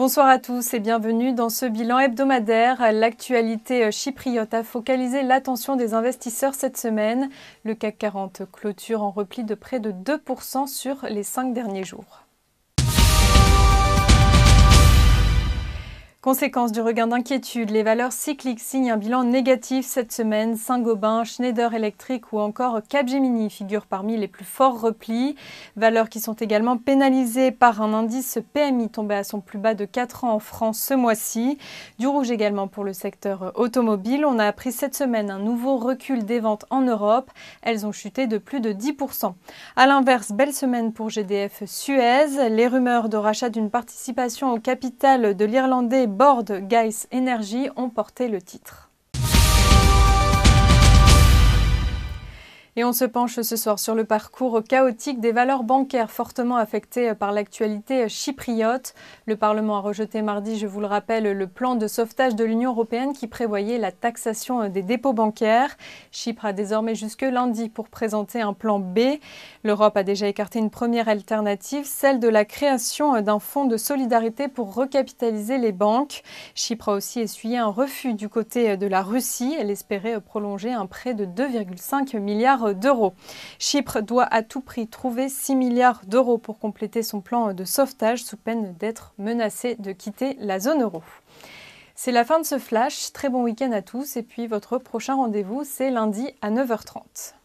Bonsoir à tous et bienvenue dans ce bilan hebdomadaire. L'actualité chypriote a focalisé l'attention des investisseurs cette semaine. Le CAC 40 clôture en repli de près de 2% sur les cinq derniers jours. Conséquence du regain d'inquiétude, les valeurs cycliques signent un bilan négatif cette semaine. Saint-Gobain, Schneider Electric ou encore Capgemini figurent parmi les plus forts replis. Valeurs qui sont également pénalisées par un indice PMI tombé à son plus bas de 4 ans en France ce mois-ci. Du rouge également pour le secteur automobile. On a appris cette semaine un nouveau recul des ventes en Europe. Elles ont chuté de plus de 10%. A l'inverse, belle semaine pour GDF Suez. Les rumeurs de rachat d'une participation au capital de l'Irlandais Board Guys Energy ont porté le titre. Et on se penche ce soir sur le parcours chaotique des valeurs bancaires fortement affectées par l'actualité chypriote. Le Parlement a rejeté mardi, je vous le rappelle, le plan de sauvetage de l'Union européenne qui prévoyait la taxation des dépôts bancaires. Chypre a désormais jusque lundi pour présenter un plan B. L'Europe a déjà écarté une première alternative, celle de la création d'un fonds de solidarité pour recapitaliser les banques. Chypre a aussi essuyé un refus du côté de la Russie. Elle espérait prolonger un prêt de 2,5 d'euros. Chypre doit à tout prix trouver 6 milliards d'euros pour compléter son plan de sauvetage sous peine d'être menacé de quitter la zone euro. C'est la fin de ce flash. Très bon week-end à tous. Et puis votre prochain rendez-vous, c'est lundi à 9h30.